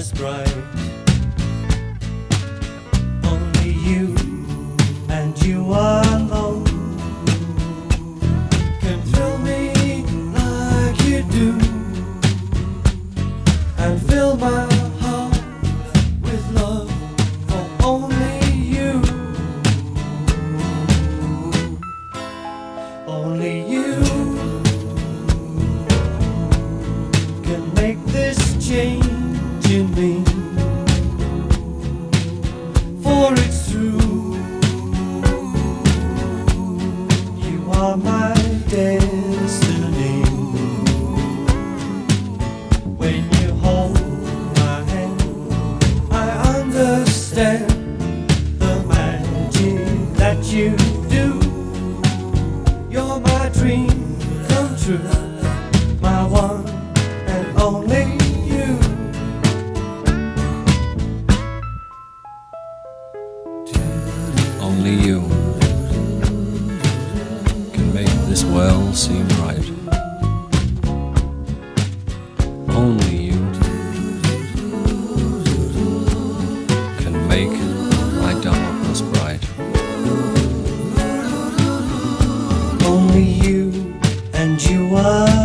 as bright. Only you and you alone can thrill me like you do and fill my heart with love for only you. Only you in me. For it's true, you are my destiny. When you hold my hand, I understand the magic that you do. You're my dream come true, Only you can make this well seem right. Only you can make my darkness bright. Only you and you alone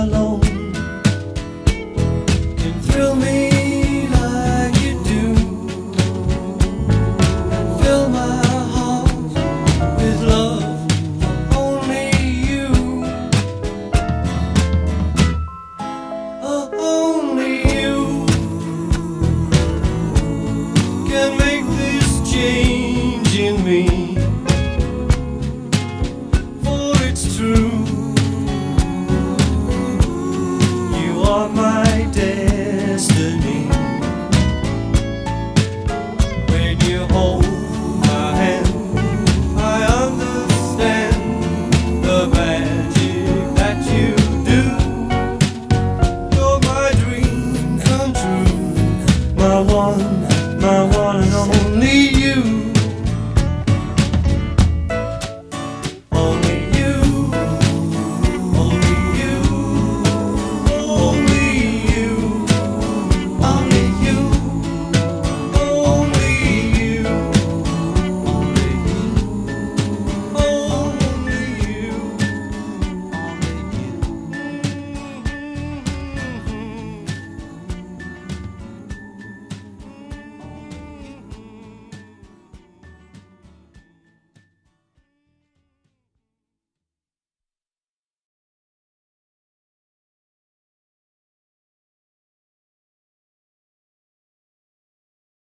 me for it's true. You are my destiny. When you hold my hand, I understand the magic that you do. You're my dream come true, my one my one